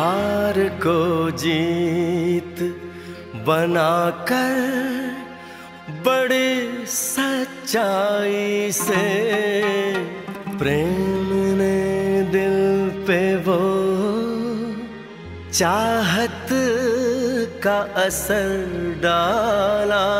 हार को जीत बनाकर बड़े सच्चाई से प्रेम ने दिल पे वो चाहत का असर डाला।